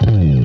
Hey.